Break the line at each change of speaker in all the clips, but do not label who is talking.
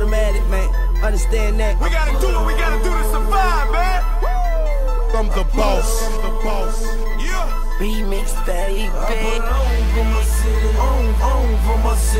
automatic, man. Understand that.
We gotta do what we gotta do to survive, man.
I'm the boss. I'm the boss.
Yeah.
Remix, baby.
I put on for my city, on, on for my city.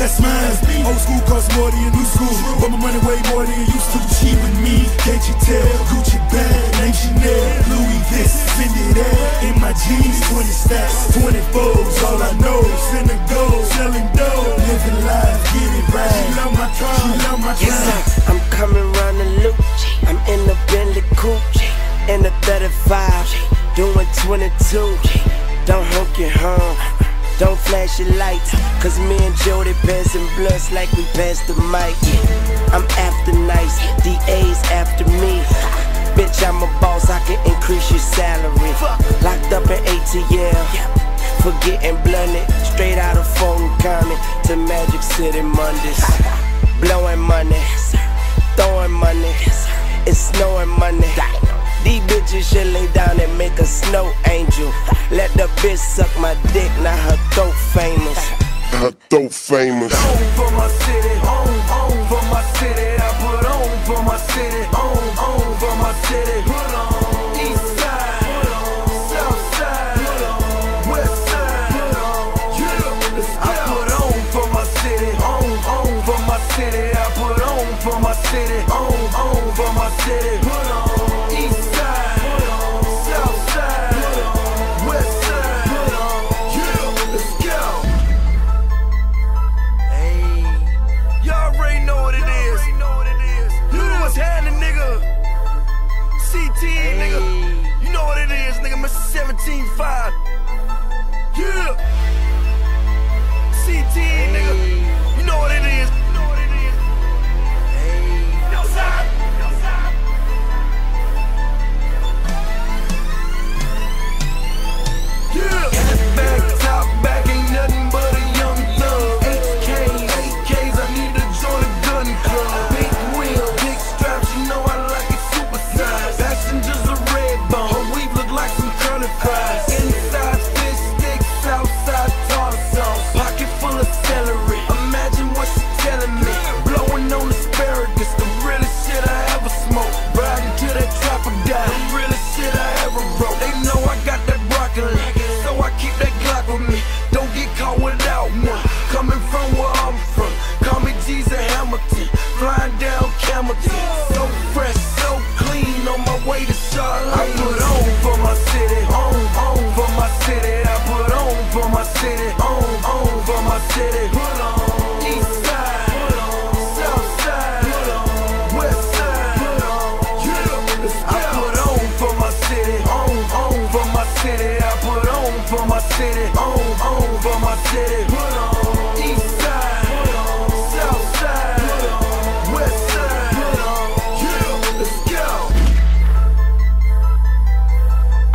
That's
mine. Old school costs more than new school, but my money way more than used to. She with me, can't you tell? Gucci bag, name Chanel, Louis this, Fendi that. In my jeans, 20 stacks, 20 foes. All I know, send a gold,
don't flash your lights, cause me and Jody passing blunts like we passed the mic. I'm after nice, DA's after me. Bitch, I'm a boss, I can increase your salary. Locked up in ATL, for getting blunted. Straight out of Fulton County to Magic City Mondays. Blowing money, throwing money, it's snowing money. These bitches should lay down and make a snow angel. Let the bitch suck my dick, now her throat famous.
Her throat famous.
on for my city, on, on for my city. I put on for my city, on, on for my city. Put on east side, put on south side, put on west side, put on yeah. I put on for my city, on, on for my city. I put on for my city, on, on for my city. Is, 17.5. Yeah. CT, nigga. city. On, on for my city. Put on. East side. South side. West side. Put let's go.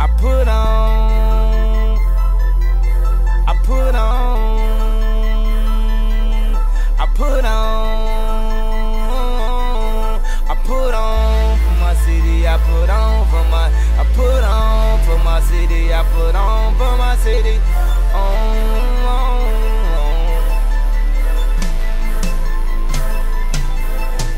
I put on. I put on.
I put on. I put on for my city.
I put on for my. I put on for my city. I put on for my city. On, on, on.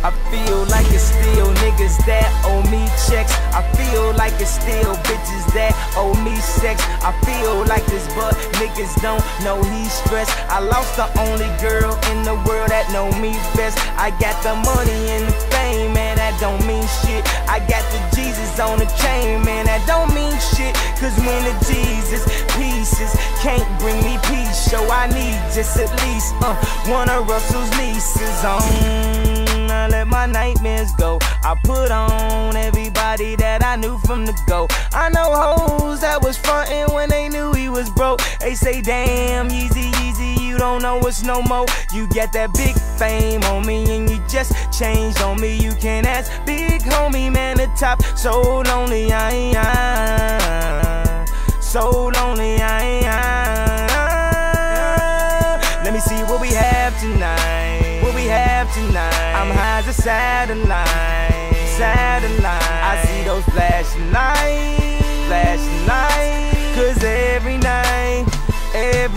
I feel like it's still niggas that owe me checks. I feel like it's still bitches that owe me sex. I feel like this, but niggas don't know he's stressed. I lost the only girl in the world that know me best. I got the money and the fame, man, that don't mean shit. I got the Jesus on the chain, man, that don't mean shit. Cause when the Jesus pieces can't bring me peace, so I need just at least uh, one of Russell's nieces on. I let my nightmares go. I put on everybody that I knew from the go. I know hoes that was frontin' when they knew he was broke. They say, damn, Yeezy, Yeezy, don't know us no more. You got that big fame on me and you just changed on me. You can't ask big homie, man, the top. So lonely, I. I, so lonely, I. I, let me see what we have tonight. What we have tonight. I'm high as a satellite. Satellite. I see those flashing lights. Flashing lights. Cause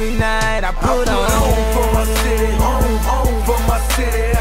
every night I
I
put,
put on for my city, on, on for my city. I put on for my city.